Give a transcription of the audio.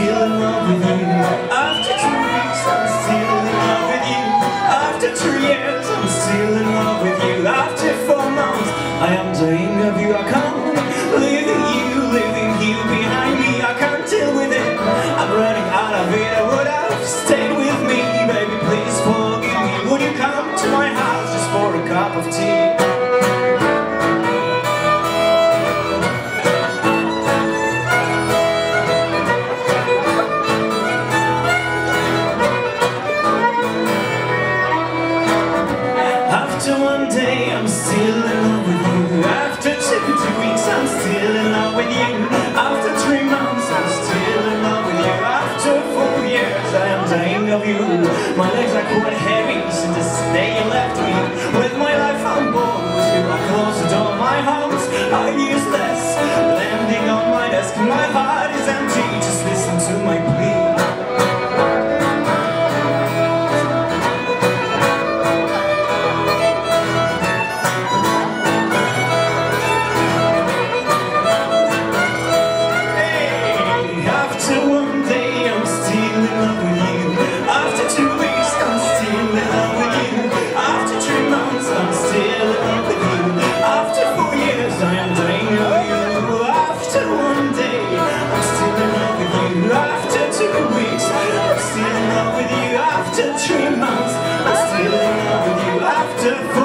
still in love with you. After two weeks I'm still in love with you. After two years I'm still in love with you. After four months I am dying of you. I can't leave you, leaving you behind me. I can't deal with it. I'm running out of it. I would have stayed with me. Baby please forgive me. Would you come to my house just for a cup of tea? After one day I'm still in love with you. After two, two weeks I'm still in love with you. After three months I'm still in love with you. After four years I am dying of you. My legs are quite heavy since the day you left me With my life I'm bored with you I close the door, my arms are useless Landing on my desk, my heart is empty Two weeks. I'm still in love with you After three months. I'm still in love with you After